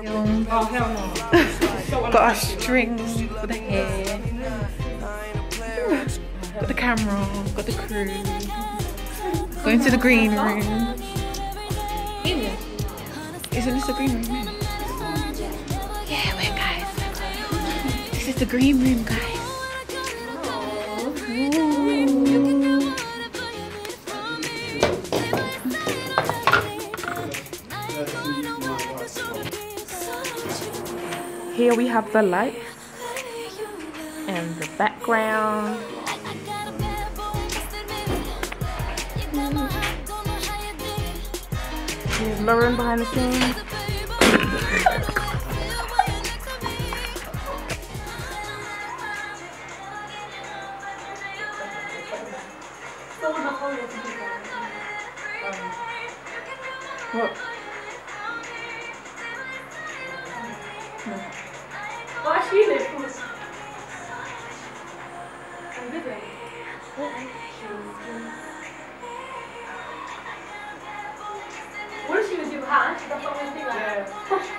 Oh hell no. Got a string for the hair. Got the camera. Got the crew. Going to the green room. Isn't this the green room? Yeah, we're guys. This is the green room, guys. Here we have the light and the background. Here's Lauren behind the scenes. What? Why she live? What is she gonna do? Huh? That's only thing I